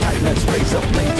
Let's raise a flame